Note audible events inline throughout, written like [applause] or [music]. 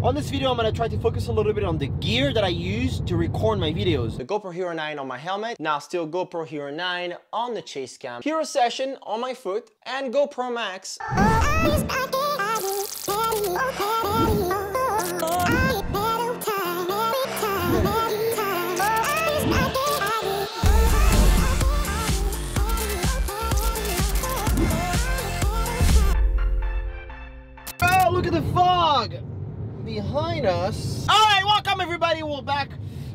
On this video, I'm gonna try to focus a little bit on the gear that I use to record my videos. The GoPro Hero 9 on my helmet, now still GoPro Hero 9 on the chase cam, Hero Session on my foot, and GoPro Max. Back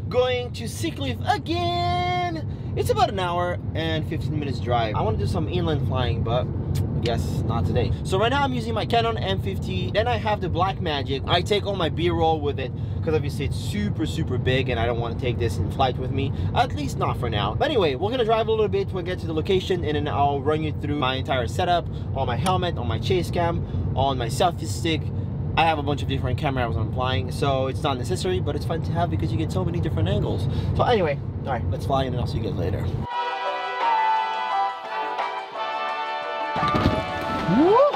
going to Seacliff again. It's about an hour and 15 minutes drive. I want to do some inland flying, but guess not today. So right now I'm using my Canon M50. Then I have the Blackmagic. I take all my B-roll with it because obviously it's super, super big and I don't want to take this in flight with me. At least not for now. But anyway, we're gonna drive a little bit. We'll get to the location and then I'll run you through my entire setup on my helmet, on my chase cam, on my selfie stick, I have a bunch of different cameras I'm flying, so it's not necessary, but it's fun to have because you get so many different angles. So anyway, all right, let's fly in and I'll see you guys later.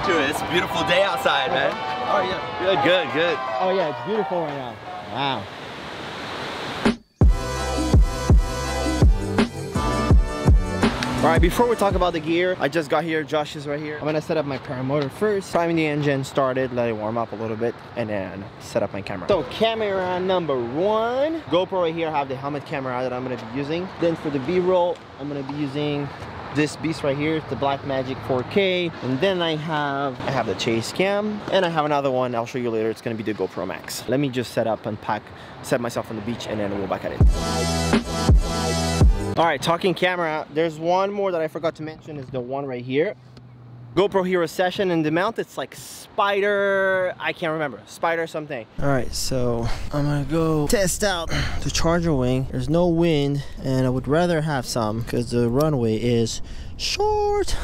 Dude, it's a beautiful day outside, man. Oh yeah. Good, good, good. Oh yeah, it's beautiful right now. Wow. All right, before we talk about the gear, I just got here, Josh is right here. I'm gonna set up my paramotor first, priming the engine, started, let it warm up a little bit, and then set up my camera. So camera number one, GoPro right here, I have the helmet camera that I'm gonna be using. Then for the B-roll, I'm gonna be using this beast right here, the Blackmagic 4K. And then I have, I have the chase cam, and I have another one, I'll show you later, it's gonna be the GoPro Max. Let me just set up, and pack set myself on the beach, and then we'll back at it. All right, talking camera, there's one more that I forgot to mention is the one right here. GoPro Hero Session and the mount, it's like Spider, I can't remember, Spider something. All right, so I'm gonna go test out [clears throat] the charger wing. There's no wind and I would rather have some because the runway is short.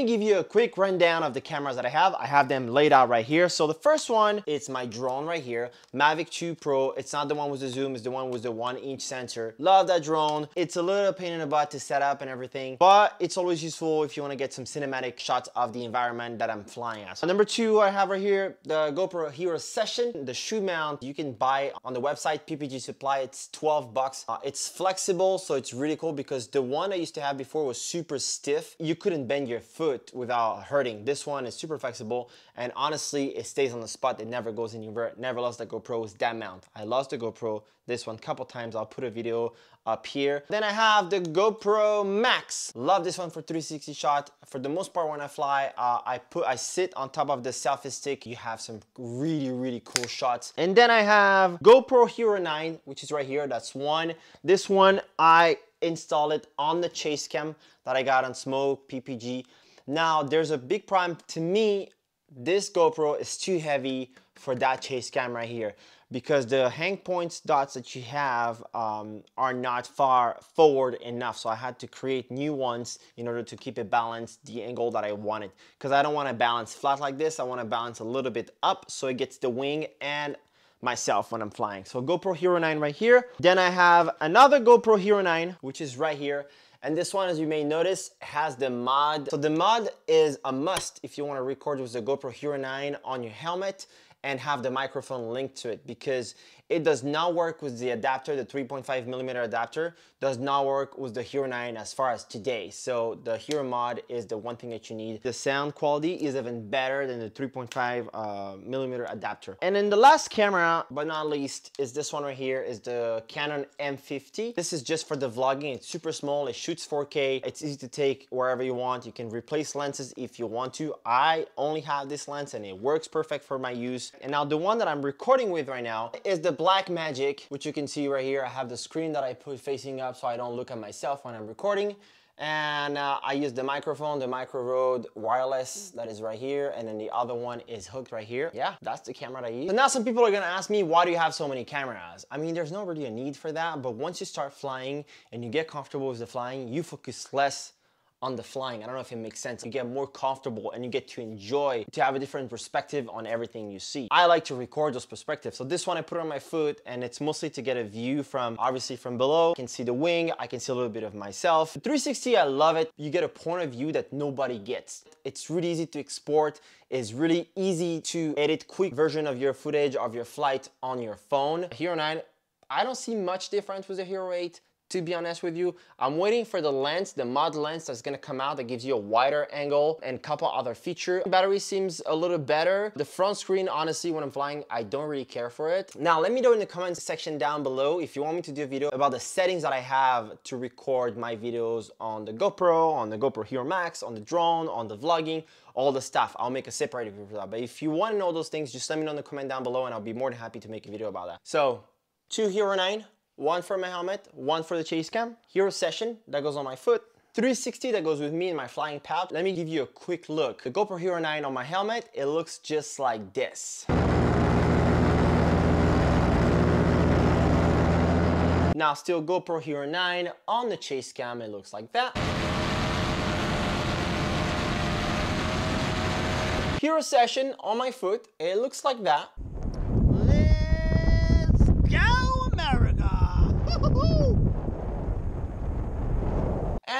Me give you a quick rundown of the cameras that I have. I have them laid out right here. So the first one, it's my drone right here, Mavic 2 Pro. It's not the one with the zoom, it's the one with the one inch sensor. Love that drone. It's a little pain in the butt to set up and everything, but it's always useful if you wanna get some cinematic shots of the environment that I'm flying at. So number two, I have right here, the GoPro Hero Session, the shoe mount. You can buy on the website, PPG Supply, it's 12 bucks. Uh, it's flexible, so it's really cool because the one I used to have before was super stiff. You couldn't bend your foot without hurting. This one is super flexible and honestly, it stays on the spot. It never goes anywhere. Never lost the GoPro with that mount. I lost the GoPro, this one, couple times. I'll put a video up here. Then I have the GoPro Max. Love this one for 360 shot. For the most part, when I fly, uh, I put, I sit on top of the selfie stick. You have some really, really cool shots. And then I have GoPro Hero 9, which is right here. That's one. This one, I install it on the chase cam that I got on Smoke PPG. Now, there's a big problem to me. This GoPro is too heavy for that chase cam right here because the hang points dots that you have um, are not far forward enough. So I had to create new ones in order to keep it balanced the angle that I wanted. Because I don't want to balance flat like this. I want to balance a little bit up so it gets the wing and myself when I'm flying. So GoPro Hero 9 right here. Then I have another GoPro Hero 9, which is right here. And this one, as you may notice, has the mod. So the mod is a must if you wanna record with the GoPro Hero 9 on your helmet and have the microphone linked to it because it does not work with the adapter, the 3.5 millimeter adapter, does not work with the Hero 9 as far as today. So the Hero mod is the one thing that you need. The sound quality is even better than the 3.5 uh, millimeter adapter. And then the last camera, but not least, is this one right here, is the Canon M50. This is just for the vlogging. It's super small, it shoots 4K. It's easy to take wherever you want. You can replace lenses if you want to. I only have this lens and it works perfect for my use. And now the one that I'm recording with right now is the Blackmagic, which you can see right here. I have the screen that I put facing up so I don't look at myself when I'm recording. And uh, I use the microphone, the Micro Rode wireless that is right here. And then the other one is hooked right here. Yeah, that's the camera that I use. Now some people are gonna ask me, why do you have so many cameras? I mean, there's not really a need for that, but once you start flying and you get comfortable with the flying, you focus less on the flying. I don't know if it makes sense. You get more comfortable and you get to enjoy, to have a different perspective on everything you see. I like to record those perspectives. So this one I put on my foot and it's mostly to get a view from, obviously from below. I can see the wing, I can see a little bit of myself. The 360, I love it. You get a point of view that nobody gets. It's really easy to export. It's really easy to edit quick version of your footage of your flight on your phone. Hero 9, I don't see much difference with the Hero 8 to be honest with you. I'm waiting for the lens, the mod lens that's gonna come out that gives you a wider angle and couple other feature. Battery seems a little better. The front screen, honestly, when I'm flying, I don't really care for it. Now, let me know in the comments section down below if you want me to do a video about the settings that I have to record my videos on the GoPro, on the GoPro Hero Max, on the drone, on the vlogging, all the stuff. I'll make a separate video for that. But if you wanna know those things, just let me know in the comment down below and I'll be more than happy to make a video about that. So, two Hero 9, one for my helmet, one for the chase cam. Hero Session, that goes on my foot. 360 that goes with me in my flying pouch. Let me give you a quick look. The GoPro Hero 9 on my helmet, it looks just like this. Now still GoPro Hero 9 on the chase cam, it looks like that. Hero Session on my foot, it looks like that.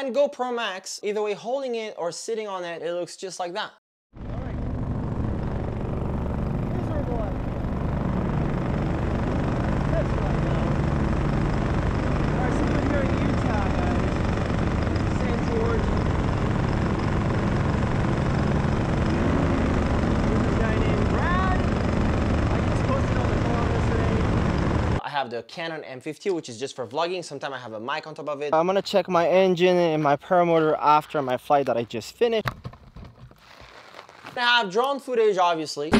And GoPro Max, either way holding it or sitting on it, it looks just like that. The Canon M50, which is just for vlogging. Sometimes I have a mic on top of it. I'm gonna check my engine and my paramotor after my flight that I just finished. I have drone footage, obviously.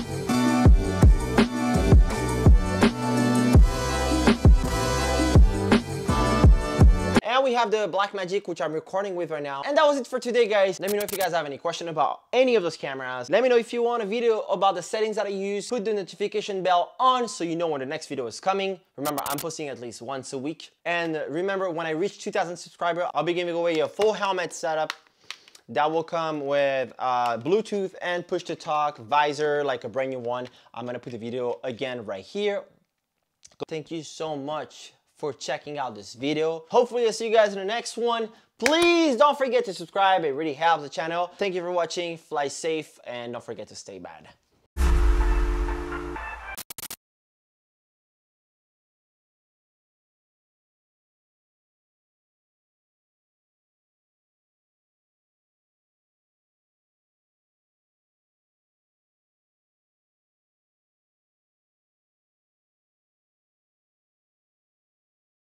Now we have the Blackmagic, which I'm recording with right now. And that was it for today, guys. Let me know if you guys have any question about any of those cameras. Let me know if you want a video about the settings that I use. Put the notification bell on so you know when the next video is coming. Remember, I'm posting at least once a week. And remember, when I reach 2,000 subscribers, I'll be giving away a full helmet setup that will come with uh, Bluetooth and push to talk, visor, like a brand new one. I'm gonna put the video again right here. Thank you so much for checking out this video. Hopefully I'll see you guys in the next one. Please don't forget to subscribe. It really helps the channel. Thank you for watching. Fly safe and don't forget to stay bad.